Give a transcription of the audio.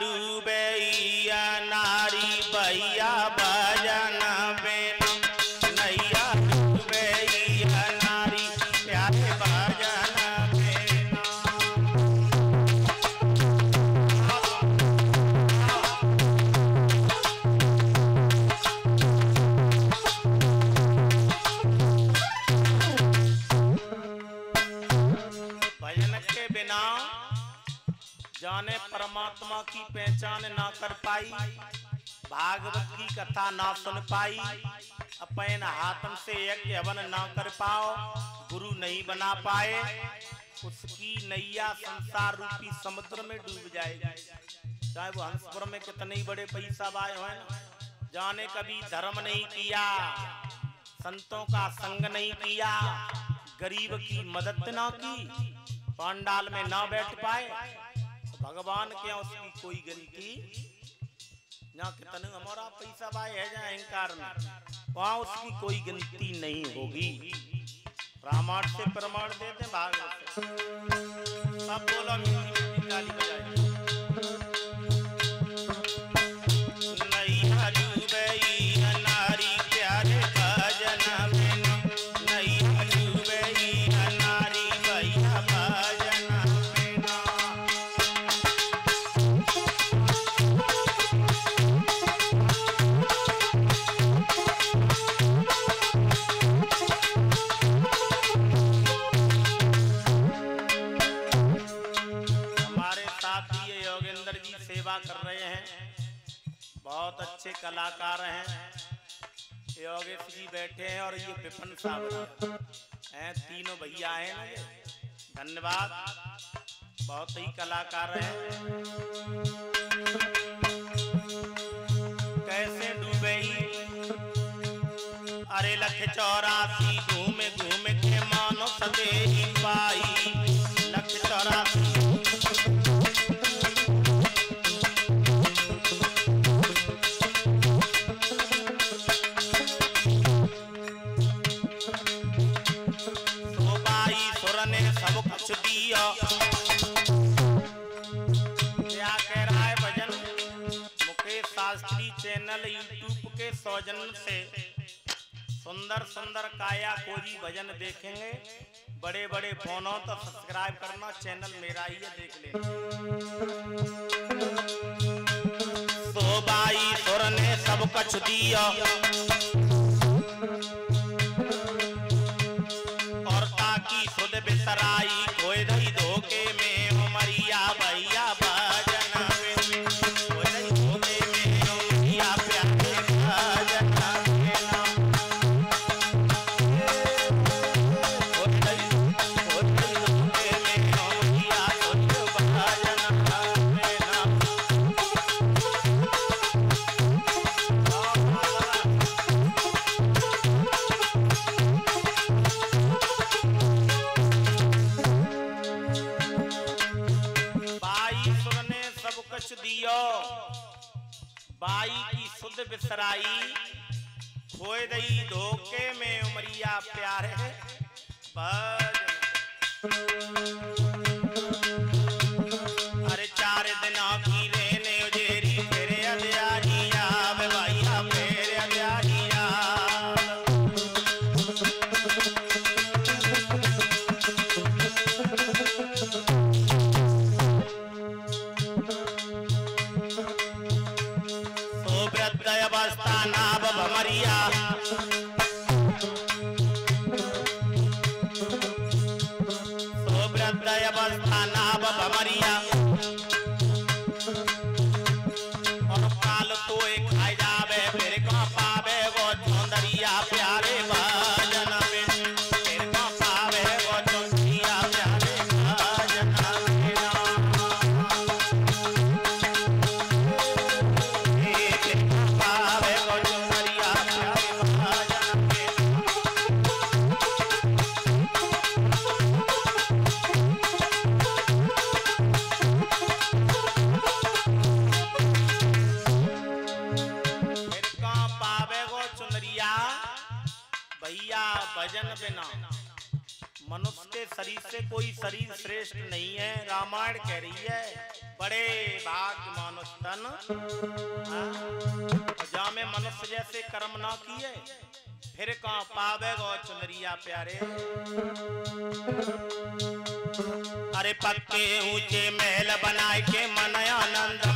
डूबे नारी भैया भजन बिन नैया डूबे नारी प्यारे भजन भजन के बिना जाने परमात्मा की पहचान ना कर पाई। भागवत की कथा ना सुन पाई। अपन हाथन से यज्ञ हवन ना कर पाओ। गुरु नहीं बना पाए। उसकी नैया संसार रूपी समुद्र में डूब जाएगी। चाहे वो हंसपुर में कितने ही बड़े पैसा आए हो, जाने कभी धर्म नहीं किया। संतों का संग नहीं किया। गरीब की मदद ना की। पांडाल में ना बैठ पाए। भगवान के उसकी कोई गलती कितने हमारा पैसा भाई है जहाँ अहंकार में, वहाँ उसकी कोई गिनती नहीं होगी। प्रमाण से प्रमाण देते भागवत सेवा कर रहे हैं। बहुत अच्छे कलाकार हैं। योगेश जी बैठे हैं और ये विपिन साहब हैं। तीनों भैया हैं। धन्यवाद। बहुत ही कलाकार हैं। कैसे डूबे अरे लख चौरासी चैनल यूट्यूब के सौजन्य से। सुंदर सुंदर काया कोजी भजन देखेंगे। बड़े बड़े फोनों तो सब्सक्राइब करना चैनल मेरा ही है, देख लेना। तो बाई सुर ने सब कुछ दिया। और ताकि सुध बिसराई कोई धोखे में। बाई की सुध बिसराई खोए दई धोखे में उमरिया प्यारे है नाभ भमरिया या भजन बिना। मनुष्य के शरीर से कोई शरीर श्रेष्ठ नहीं है, रामायण कह रही है, बड़े भाग मानुष तन हाँ? जा में मनुष्य जैसे कर्म ना किए, फिर कहा पावे गौ चुनरिया प्यारे? अरे पक्के ऊँचे महल बनाए के मन आनंद।